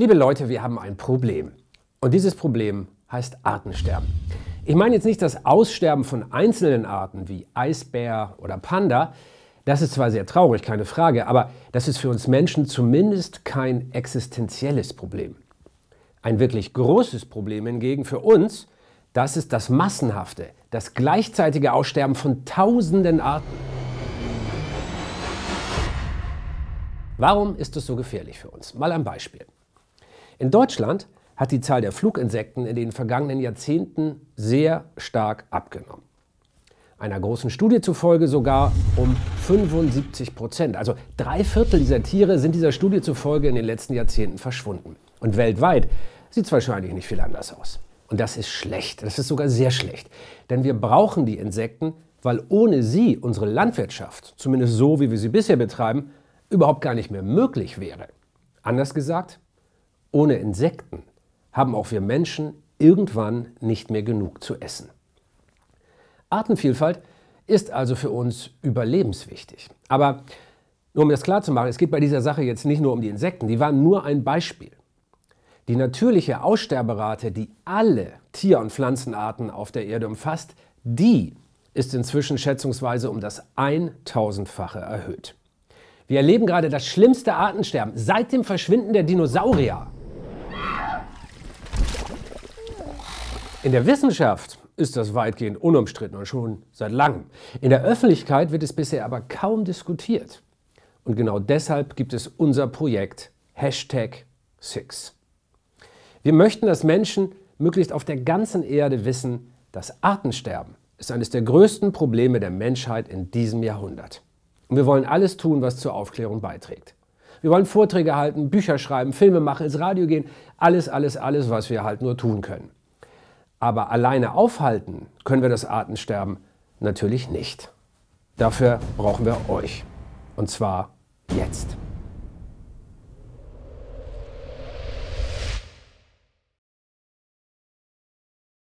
Liebe Leute, wir haben ein Problem. Und dieses Problem heißt Artensterben. Ich meine jetzt nicht das Aussterben von einzelnen Arten wie Eisbär oder Panda. Das ist zwar sehr traurig, keine Frage, aber das ist für uns Menschen zumindest kein existenzielles Problem. Ein wirklich großes Problem hingegen für uns, das ist das massenhafte, das gleichzeitige Aussterben von tausenden Arten. Warum ist es so gefährlich für uns? Mal ein Beispiel. In Deutschland hat die Zahl der Fluginsekten in den vergangenen Jahrzehnten sehr stark abgenommen. Einer großen Studie zufolge sogar um 75 Prozent. Also drei Viertel dieser Tiere sind dieser Studie zufolge in den letzten Jahrzehnten verschwunden. Und weltweit sieht es wahrscheinlich nicht viel anders aus. Und das ist schlecht, das ist sogar sehr schlecht. Denn wir brauchen die Insekten, weil ohne sie unsere Landwirtschaft, zumindest so wie wir sie bisher betreiben, überhaupt gar nicht mehr möglich wäre. Anders gesagt, ohne Insekten haben auch wir Menschen irgendwann nicht mehr genug zu essen. Artenvielfalt ist also für uns überlebenswichtig. Aber nur um das klarzumachen, es geht bei dieser Sache jetzt nicht nur um die Insekten, die waren nur ein Beispiel. Die natürliche Aussterberate, die alle Tier- und Pflanzenarten auf der Erde umfasst, die ist inzwischen schätzungsweise um das 1000-fache erhöht. Wir erleben gerade das schlimmste Artensterben seit dem Verschwinden der Dinosaurier. In der Wissenschaft ist das weitgehend unumstritten und schon seit langem. In der Öffentlichkeit wird es bisher aber kaum diskutiert. Und genau deshalb gibt es unser Projekt Hashtag Six. Wir möchten, dass Menschen möglichst auf der ganzen Erde wissen, das Artensterben ist eines der größten Probleme der Menschheit in diesem Jahrhundert. Und wir wollen alles tun, was zur Aufklärung beiträgt. Wir wollen Vorträge halten, Bücher schreiben, Filme machen, ins Radio gehen, alles, alles, alles, was wir halt nur tun können. Aber alleine aufhalten können wir das Artensterben natürlich nicht. Dafür brauchen wir euch. Und zwar jetzt.